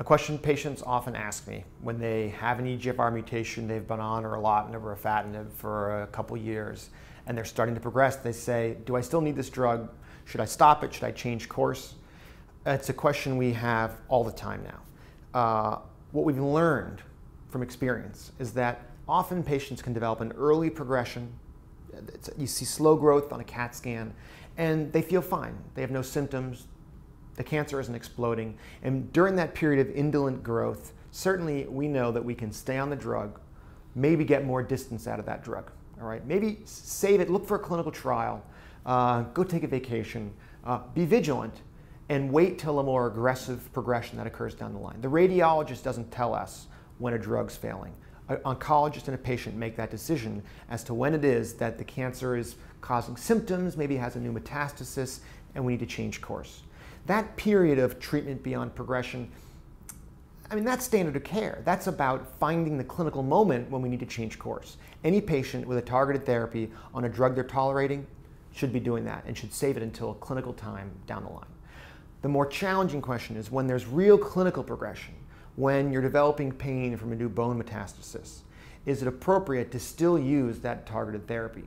A question patients often ask me when they have an EGFR mutation, they've been on or a erlotinib or afatinib for a couple years, and they're starting to progress. They say, do I still need this drug? Should I stop it? Should I change course? It's a question we have all the time now. Uh, what we've learned from experience is that often patients can develop an early progression. It's, you see slow growth on a CAT scan, and they feel fine. They have no symptoms, the cancer isn't exploding. And during that period of indolent growth, certainly we know that we can stay on the drug, maybe get more distance out of that drug. All right, maybe save it, look for a clinical trial, uh, go take a vacation, uh, be vigilant, and wait till a more aggressive progression that occurs down the line. The radiologist doesn't tell us when a drug's failing. An oncologist and a patient make that decision as to when it is that the cancer is causing symptoms, maybe has a new metastasis, and we need to change course. That period of treatment beyond progression, I mean, that's standard of care. That's about finding the clinical moment when we need to change course. Any patient with a targeted therapy on a drug they're tolerating should be doing that and should save it until a clinical time down the line. The more challenging question is when there's real clinical progression, when you're developing pain from a new bone metastasis, is it appropriate to still use that targeted therapy?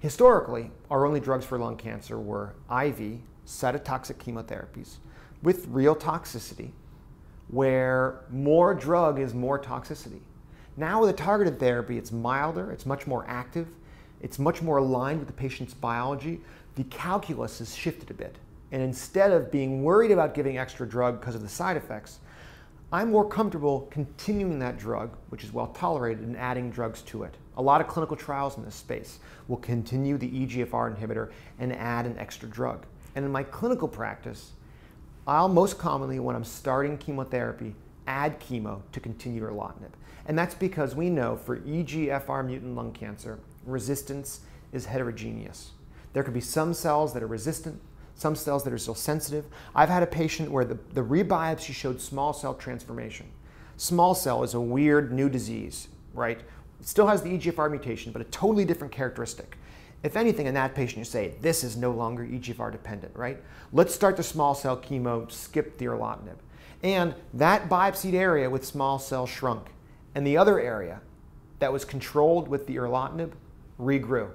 Historically, our only drugs for lung cancer were IV cytotoxic chemotherapies with real toxicity, where more drug is more toxicity. Now with a targeted therapy, it's milder, it's much more active, it's much more aligned with the patient's biology. The calculus has shifted a bit. And instead of being worried about giving extra drug because of the side effects, I'm more comfortable continuing that drug, which is well tolerated, and adding drugs to it. A lot of clinical trials in this space will continue the EGFR inhibitor and add an extra drug. And in my clinical practice, I'll most commonly, when I'm starting chemotherapy, add chemo to continue erlotinib. And that's because we know for EGFR mutant lung cancer, resistance is heterogeneous. There could be some cells that are resistant, some cells that are still sensitive. I've had a patient where the, the rebiopsy showed small cell transformation. Small cell is a weird new disease, right? It still has the EGFR mutation, but a totally different characteristic. If anything, in that patient, you say, this is no longer EGFR dependent, right? Let's start the small cell chemo, skip the erlotinib. And that biopsied area with small cell shrunk. And the other area that was controlled with the erlotinib regrew.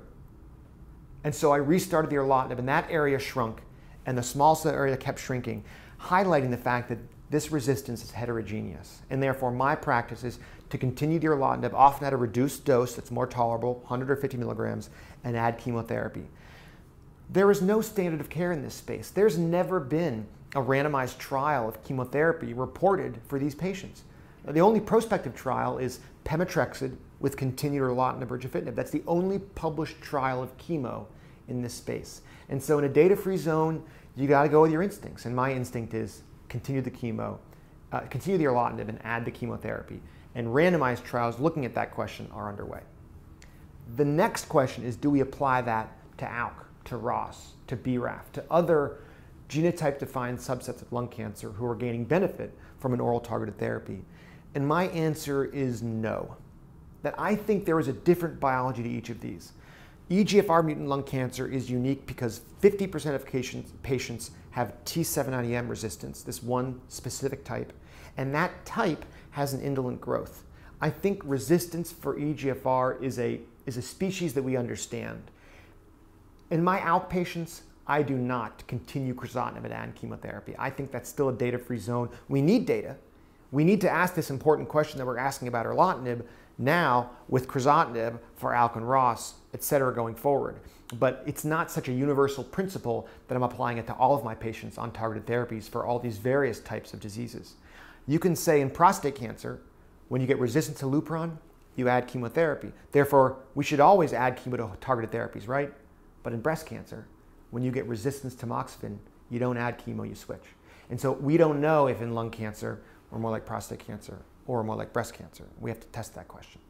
And so I restarted the erlotinib, and that area shrunk, and the small cell area kept shrinking, highlighting the fact that this resistance is heterogeneous. And therefore, my practice is to continue the erlotinib, often at a reduced dose that's more tolerable, 100 or 50 milligrams, and add chemotherapy. There is no standard of care in this space. There's never been a randomized trial of chemotherapy reported for these patients. The only prospective trial is pemetrexed with continued erlotinib or gefitinib. That's the only published trial of chemo in this space. And so in a data-free zone, you got to go with your instincts. And my instinct is continue the chemo, uh, continue the erlotinib and add the chemotherapy and randomized trials looking at that question are underway. The next question is do we apply that to ALK, to ROS, to BRAF, to other genotype defined subsets of lung cancer who are gaining benefit from an oral targeted therapy? And my answer is no. That I think there is a different biology to each of these. EGFR mutant lung cancer is unique because 50% of patients, have T790M resistance, this one specific type, and that type has an indolent growth. I think resistance for EGFR is a, is a species that we understand. In my outpatients, I do not continue crizotinib and chemotherapy. I think that's still a data-free zone. We need data. We need to ask this important question that we're asking about erlotinib now with crizotinib for ALK and ROS, et cetera, going forward. But it's not such a universal principle that I'm applying it to all of my patients on targeted therapies for all these various types of diseases. You can say in prostate cancer, when you get resistant to Lupron, you add chemotherapy. Therefore, we should always add chemo to targeted therapies, right? But in breast cancer, when you get resistance to tamoxifen, you don't add chemo, you switch. And so we don't know if in lung cancer we're more like prostate cancer or more like breast cancer. We have to test that question.